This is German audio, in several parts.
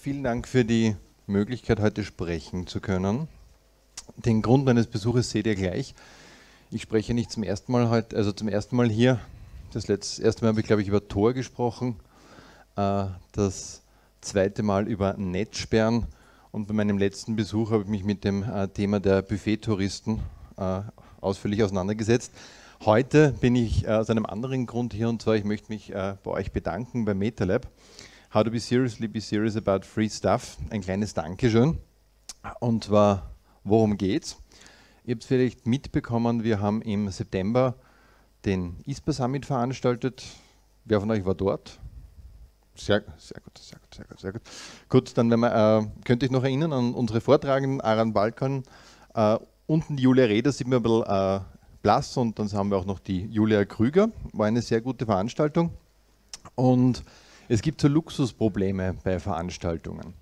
vielen Dank für die Möglichkeit, heute sprechen zu können. Den Grund meines Besuches seht ihr gleich. Ich spreche nicht zum ersten Mal heute, also zum ersten Mal hier. Das letzte, erste Mal habe ich, glaube ich, über Tor gesprochen. Äh, das zweite Mal über Netzsperren. Und bei meinem letzten Besuch habe ich mich mit dem äh, Thema der Buffet-Touristen äh, ausführlich auseinandergesetzt. Heute bin ich aus einem anderen Grund hier und zwar, ich möchte mich bei euch bedanken bei MetaLab. How to be seriously be serious about free stuff. Ein kleines Dankeschön. Und zwar, worum geht's? Ihr habt vielleicht mitbekommen, wir haben im September den ISPA Summit veranstaltet. Wer von euch war dort? Sehr, sehr gut, sehr gut, sehr gut, sehr gut. Gut, dann wir, äh, könnt ihr euch noch erinnern an unsere Vortragenden, Aran Balkan, äh, unten die Julia Reder sieht man ein bisschen äh, blass und dann haben wir auch noch die Julia Krüger. War eine sehr gute Veranstaltung. Und es gibt so Luxusprobleme bei Veranstaltungen.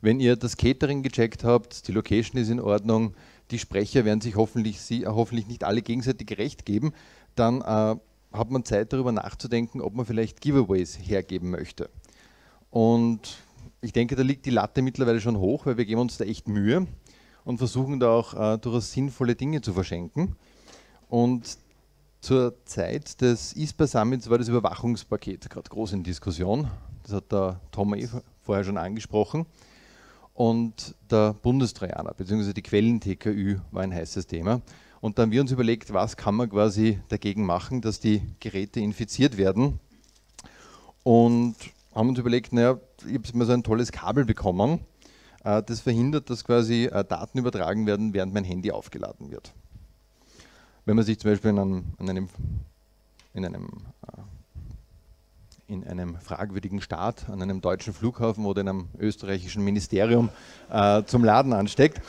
Wenn ihr das Catering gecheckt habt, die Location ist in Ordnung, die Sprecher werden sich hoffentlich, sie, hoffentlich nicht alle gegenseitig recht geben, dann äh, hat man Zeit darüber nachzudenken, ob man vielleicht Giveaways hergeben möchte. Und ich denke, da liegt die Latte mittlerweile schon hoch, weil wir geben uns da echt Mühe und versuchen da auch äh, durchaus sinnvolle Dinge zu verschenken. Und zur Zeit des ISPA Summits war das Überwachungspaket gerade groß in Diskussion. Das hat der Tom eh vorher schon angesprochen. Und der Bundestrojaner, beziehungsweise die Quellen-TKÜ war ein heißes Thema. Und dann haben wir uns überlegt, was kann man quasi dagegen machen, dass die Geräte infiziert werden. Und haben uns überlegt, naja, ich habe mal so ein tolles Kabel bekommen, äh, das verhindert, dass quasi äh, Daten übertragen werden, während mein Handy aufgeladen wird wenn man sich zum Beispiel in einem, in einem, in einem, äh, in einem fragwürdigen Staat, an einem deutschen Flughafen oder in einem österreichischen Ministerium äh, zum Laden ansteckt.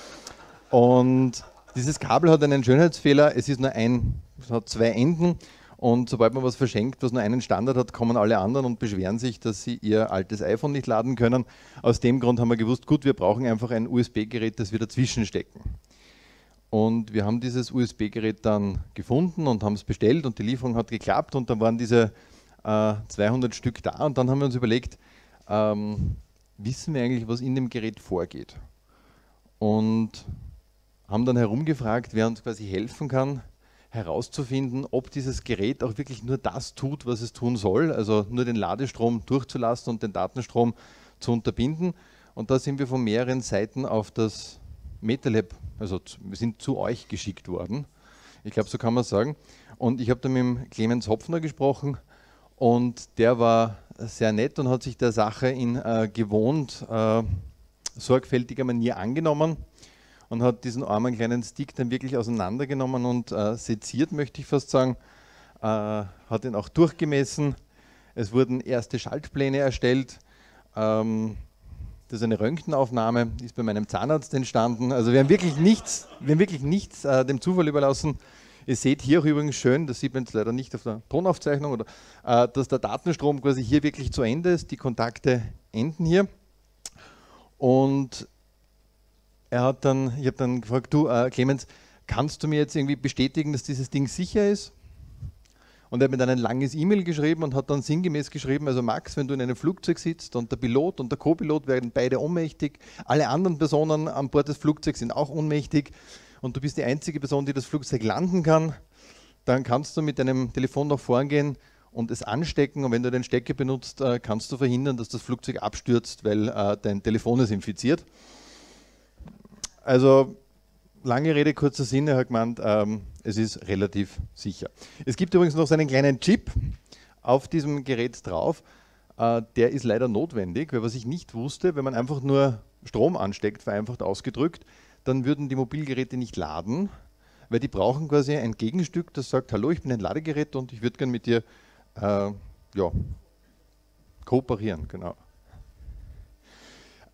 Und dieses Kabel hat einen Schönheitsfehler, es ist nur ein, es hat zwei Enden und sobald man was verschenkt, was nur einen Standard hat, kommen alle anderen und beschweren sich, dass sie ihr altes iPhone nicht laden können. Aus dem Grund haben wir gewusst, gut, wir brauchen einfach ein USB-Gerät, das wir dazwischen stecken. Und wir haben dieses USB-Gerät dann gefunden und haben es bestellt und die Lieferung hat geklappt und dann waren diese äh, 200 Stück da und dann haben wir uns überlegt, ähm, wissen wir eigentlich, was in dem Gerät vorgeht? Und haben dann herumgefragt, wer uns quasi helfen kann, herauszufinden, ob dieses Gerät auch wirklich nur das tut, was es tun soll, also nur den Ladestrom durchzulassen und den Datenstrom zu unterbinden. Und da sind wir von mehreren Seiten auf das MetaLab, also wir sind zu euch geschickt worden. Ich glaube, so kann man sagen. Und ich habe da mit dem Clemens Hopfner gesprochen und der war sehr nett und hat sich der Sache in äh, gewohnt äh, sorgfältiger Manier angenommen und hat diesen armen kleinen Stick dann wirklich auseinandergenommen und äh, seziert, möchte ich fast sagen. Äh, hat ihn auch durchgemessen. Es wurden erste Schaltpläne erstellt. Ähm, das ist eine Röntgenaufnahme, ist bei meinem Zahnarzt entstanden. Also wir haben wirklich nichts, wir haben wirklich nichts äh, dem Zufall überlassen. Ihr seht hier auch übrigens schön, das sieht man jetzt leider nicht auf der Tonaufzeichnung, oder, äh, dass der Datenstrom quasi hier wirklich zu Ende ist. Die Kontakte enden hier. Und er hat dann, ich habe dann gefragt, du äh, Clemens, kannst du mir jetzt irgendwie bestätigen, dass dieses Ding sicher ist? Und er hat mir dann ein langes E-Mail geschrieben und hat dann sinngemäß geschrieben, also Max, wenn du in einem Flugzeug sitzt und der Pilot und der Co-Pilot werden beide ohnmächtig, alle anderen Personen an Bord des Flugzeugs sind auch ohnmächtig und du bist die einzige Person, die das Flugzeug landen kann, dann kannst du mit deinem Telefon nach vorn gehen und es anstecken und wenn du den Stecker benutzt, äh, kannst du verhindern, dass das Flugzeug abstürzt, weil äh, dein Telefon ist infiziert. Also lange Rede, kurzer Sinn, er hat gemeint, ähm, es ist relativ sicher. Es gibt übrigens noch so einen kleinen Chip auf diesem Gerät drauf. Äh, der ist leider notwendig, weil was ich nicht wusste, wenn man einfach nur Strom ansteckt, vereinfacht ausgedrückt, dann würden die Mobilgeräte nicht laden, weil die brauchen quasi ein Gegenstück, das sagt, hallo, ich bin ein Ladegerät und ich würde gerne mit dir äh, ja, kooperieren. Genau.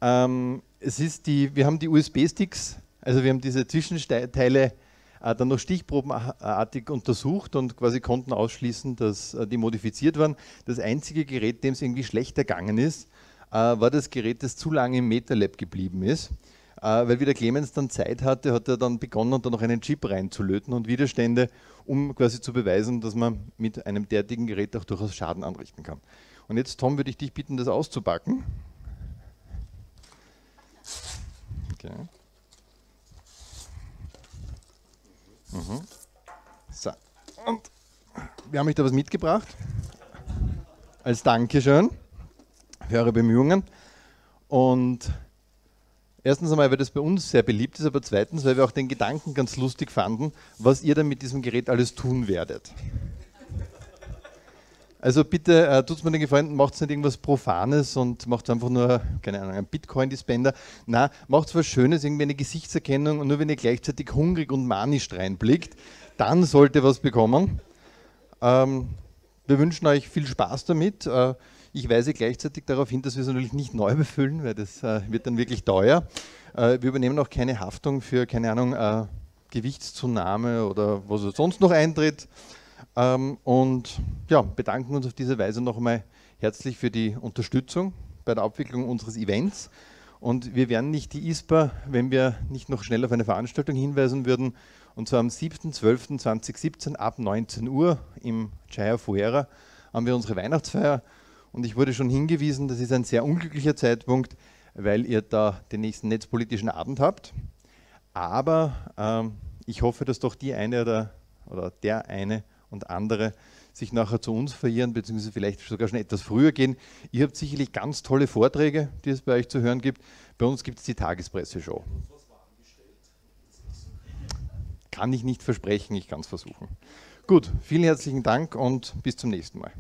Ähm, es ist die, wir haben die USB-Sticks, also wir haben diese Zwischenteile dann noch stichprobenartig untersucht und quasi konnten ausschließen, dass äh, die modifiziert waren. Das einzige Gerät, dem es irgendwie schlecht ergangen ist, äh, war das Gerät, das zu lange im MetaLab geblieben ist. Weil wie der Clemens dann Zeit hatte, hat er dann begonnen, da noch einen Chip reinzulöten und Widerstände, um quasi zu beweisen, dass man mit einem derartigen Gerät auch durchaus Schaden anrichten kann. Und jetzt, Tom, würde ich dich bitten, das auszupacken. Okay. Mhm. So. Und wir haben euch da was mitgebracht. Als Dankeschön für eure Bemühungen. Und erstens einmal, weil das bei uns sehr beliebt ist, aber zweitens, weil wir auch den Gedanken ganz lustig fanden, was ihr dann mit diesem Gerät alles tun werdet. Also bitte äh, tut mir den Gefallen, macht nicht irgendwas Profanes und macht einfach nur, keine Ahnung, einen Bitcoin-Dispender. Na, macht was Schönes, irgendwie eine Gesichtserkennung und nur wenn ihr gleichzeitig hungrig und manisch reinblickt, dann sollt ihr was bekommen. Ähm, wir wünschen euch viel Spaß damit. Äh, ich weise gleichzeitig darauf hin, dass wir es natürlich nicht neu befüllen, weil das äh, wird dann wirklich teuer. Äh, wir übernehmen auch keine Haftung für, keine Ahnung, äh, Gewichtszunahme oder was sonst noch eintritt. Ähm, und ja, bedanken uns auf diese Weise noch einmal herzlich für die Unterstützung bei der Abwicklung unseres Events. Und wir wären nicht die ISPA, wenn wir nicht noch schnell auf eine Veranstaltung hinweisen würden. Und zwar am 7.12.2017 ab 19 Uhr im Chaya Fuera haben wir unsere Weihnachtsfeier. Und ich wurde schon hingewiesen, das ist ein sehr unglücklicher Zeitpunkt, weil ihr da den nächsten netzpolitischen Abend habt. Aber ähm, ich hoffe, dass doch die eine oder, oder der eine und andere sich nachher zu uns verirren, beziehungsweise vielleicht sogar schon etwas früher gehen. Ihr habt sicherlich ganz tolle Vorträge, die es bei euch zu hören gibt. Bei uns gibt es die Tagespresse-Show. Kann ich nicht versprechen, ich kann es versuchen. Gut, vielen herzlichen Dank und bis zum nächsten Mal.